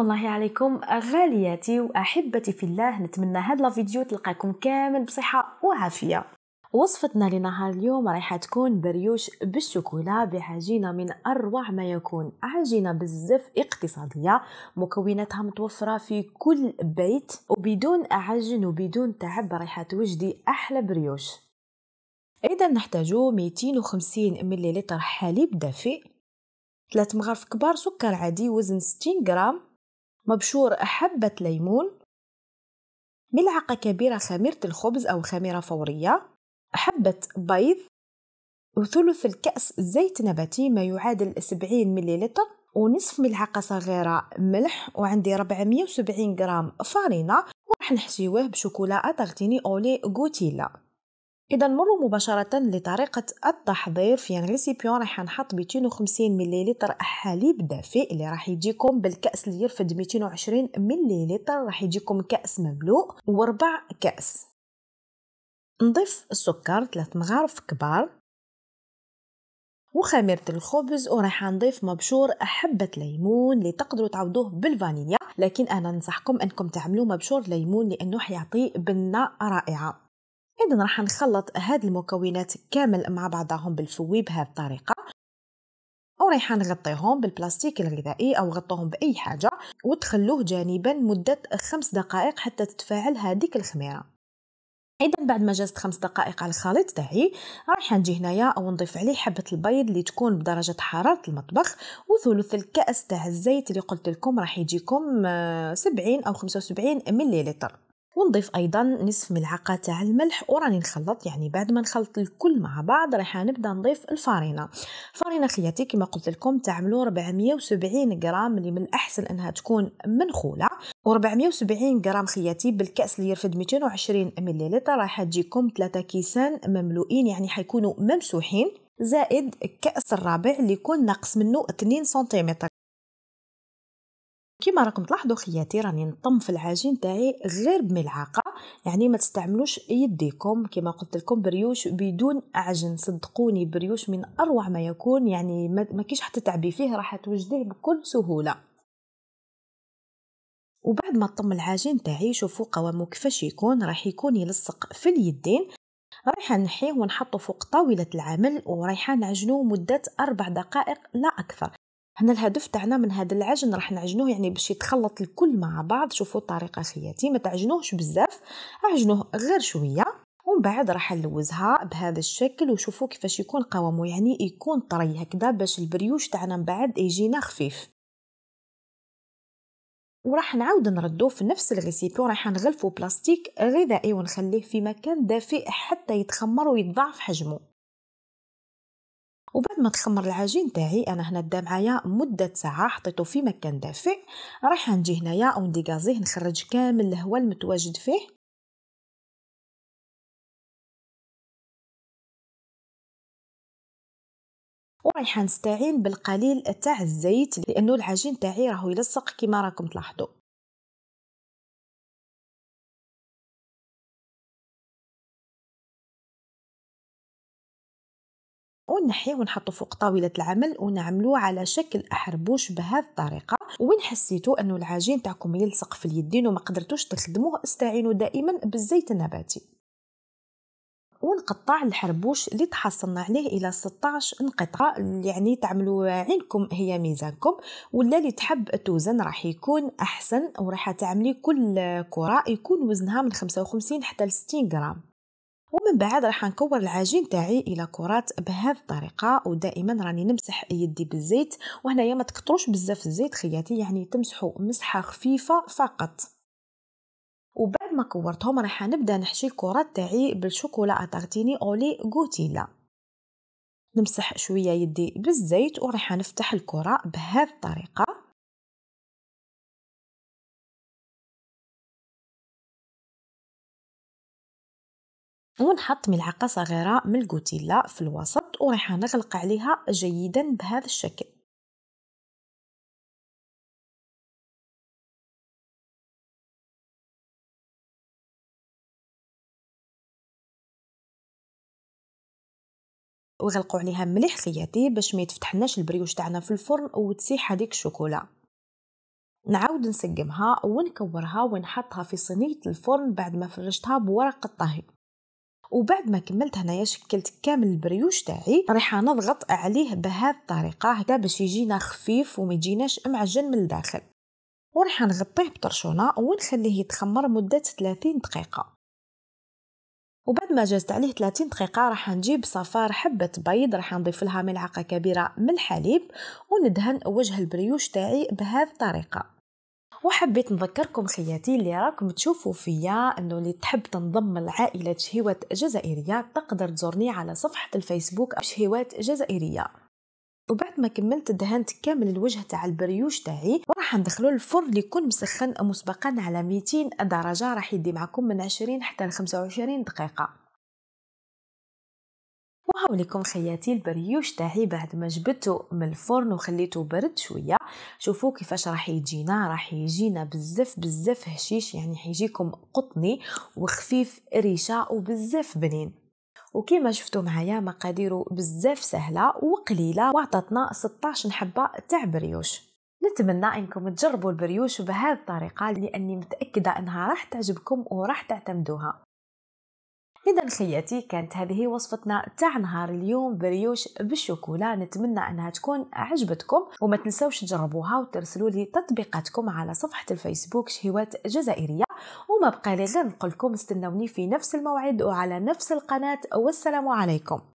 الله عليكم غالياتي وأحبتي في الله. نتمنى هاد الفيديو تلقاكم كامل بصحة وعافية. وصفتنا لنهار اليوم رايحة تكون بريوش بالشوكولا بعجينة من أروع ما يكون. عجينة بزاف اقتصادية مكوناتها متوفرة في كل بيت وبدون عجن وبدون تعب. رايحة توجدي أحلى بريوش. إذا نحتاج 250 ملل حليب دافئ 3 مغارف كبار سكر عادي وزن 60 غرام مبشور حبة ليمون ملعقة كبيرة خميرة الخبز أو خميرة فورية حبة بيض وثلث الكأس زيت نباتي ما يعادل 70 مليلتر ونصف ملعقة صغيرة ملح وعندي 470 غرام فارينة وراح نحشيوه بشوكولا تغتيني أولي غوتيلا. إذا نمر مباشرة لطريقة التحضير في ريسيبيون راح نحط 250 مليلتر حليب دافئ اللي راح يجيكم بالكأس اللي يرفد 220 مليلتر. راح يجيكم كأس مملوء وربع كأس. نضيف السكر ثلاث مغارف كبار وخميرة الخبز وراح نضيف مبشور حبة ليمون اللي تقدروا تعوضوه بالفانيليا. لكن أنا ننصحكم أنكم تعملوا مبشور ليمون لأنه حيعطي بنة رائعة. إذا راح نخلط هاد المكونات كامل مع بعضهم بالفوي بهذه الطريقة ورايحة نغطيهم بالبلاستيك الغذائي أو غطوهم بأي حاجة وتخلوه جانبا مدة خمس دقائق حتى تتفاعل هذيك الخميرة. اذا بعد ما جازت خمس دقائق على الخليط تاعي رايحه نجي هنايا أو نضيف عليه حبة البيض اللي تكون بدرجة حرارة المطبخ وثلث الكأس تاع الزيت اللي قلت لكم راح يجيكم 70 أو 75 مليلتر. ونضيف أيضا نصف ملعقة تاع الملح وراني نخلط يعني بعد ما نخلط الكل مع بعض راح نبدأ نضيف الفارينة. فارينة خياتي كما قلت لكم تعملوا 470 غرام اللي من الأحسن إنها تكون منخولة. و470 غرام خياتي بالكأس اللي يرفد 220 مليلتر راح تجيكم 3 كيسان مملوئين يعني حيكونوا ممسوحين. زائد الكاس الرابع اللي يكون ناقص منه 2 سنتيمتر. كيما راكم تلاحظوا خياتي راني نطم في العجين تاعي غير بملعقة. يعني ما تستعملوش يديكم كما قلت لكم بريوش بدون عجن. صدقوني بريوش من أروع ما يكون. يعني ما كيش حتى تعبي فيه راح توجديه بكل سهولة. وبعد ما طم العجين تاعي شوفوا قوامه كيفاش يكون. راح يكون يلصق في اليدين. رايحه نحيه ونحطه فوق طاولة العمل ورايحه نعجنوه مدة أربع دقائق لا أكثر. هنا الهدف تاعنا من هذا العجن راح نعجنوه يعني باش يتخلط الكل مع بعض. شوفوا الطريقة خياتي ما تعجنوهش بزاف عجنوه غير شوية ومن بعد راح نلوزها بهذا الشكل وشوفوا كيفاش يكون قوامه. يعني يكون طري هكذا باش البريوش تاعنا من بعد يجينا خفيف. وراح نعاود نردو في نفس الريسيبي وراح نغلفو بلاستيك غذائي ونخليه في مكان دافئ حتى يتخمر ويتضاعف حجمه. وبعد ما تخمر العجين تاعي أنا هنا دا معايا مدة ساعة حطيته في مكان دافئ. راح نجي هنايا أو نخرج كامل الهواء المتواجد فيه. ورايحه نستعين بالقليل تاع الزيت لأنه العجين تاعي راهو يلصق كما راكم تلاحظوا. ونحيه ونحطه فوق طاولة العمل ونعملوه على شكل أحربوش بهذه الطريقة. وين حسيتوا أنه العجين تاعكم يلصق في اليدين وما قدرتوش تخدموه استعينوا دائما بالزيت النباتي. ونقطع الحربوش اللي تحصلنا عليه إلى 16 انقطاع يعني تعملوا عينكم هي ميزانكم. ولا اللي تحب توزن راح يكون أحسن وراح تعملي كل كرة يكون وزنها من 55 حتى ل 60 غرام ومن بعد راح نكور العجين تاعي إلى كرات بهذه الطريقة ودائما راني نمسح يدي بالزيت وهنايا ما تكثروش بزاف الزيت خياتي يعني تمسحوا مسحة خفيفة فقط. وبعد ما كورتهم راح نبدأ نحشي الكرات تاعي بالشوكولا اتارتيني اولي غوتيلا. نمسح شوية يدي بالزيت وراح نفتح الكرة بهذه الطريقة. ونحط ملعقة صغيرة من الكوتيلا في الوسط وراح نغلق عليها جيدا بهذا الشكل. وغلقوا عليها مليح خياتي باش ما يتفتحناش البريوش تاعنا في الفرن وتسيح هذيك الشوكولا. نعاود نسقمها ونكورها ونحطها في صينية الفرن بعد ما فرشتها بورق الطهي وبعد ما كملت هنايا شكلت كامل البريوش تاعي. راح نضغط عليه بهذه الطريقة هكذا باش يجينا خفيف وما يجيناش معجن من الداخل. وراح نغطيه بطرشونة ونخليه يتخمر مدة 30 دقيقة. وبعد ما جازت عليه 30 دقيقة راح نجيب صفار حبة بيض راح نضيف لها ملعقة كبيرة من الحليب وندهن وجه البريوش تاعي بهذه الطريقة. وحبيت نذكركم خياتي اللي راكم تشوفوا فيا إنه اللي تحب تنضم لعائلة شهيوات جزائرية تقدر تزورني على صفحة الفيسبوك شهيوات جزائرية. وبعد ما كملت دهنت كامل الوجه تاع البريوش تاعي وراح ندخلو الفرن اللي يكون مسخن مسبقا على 200 درجة راح يدي معكم من 20 حتى ل 25 دقيقة. وهاوليكم خياتي البريوش تاعي بعد ما جبته من الفرن وخليته برد شوية. شوفوا كيفاش راح يجينا راح يجينا بزاف بزاف هشيش يعني حيجيكم قطني وخفيف ريشة وبزاف بنين. وكما شفتوا معايا مقاديره بزاف سهلة وقليلة وعطتنا 16 حبة تاع بريوش. نتمنى إنكم تجربوا البريوش بهذه الطريقة لأني متأكدة إنها راح تعجبكم وراح تعتمدوها. إذا خياتي كانت هذه وصفتنا تاع نهار اليوم بريوش بالشوكولا. نتمنى أنها تكون عجبتكم وما تنسوش تجربوها وترسلوا لي تطبيقاتكم على صفحة الفيسبوك شهيوات جزائرية. وما بقى لي غير نقول لكم استنوني في نفس الموعد وعلى نفس القناة والسلام عليكم.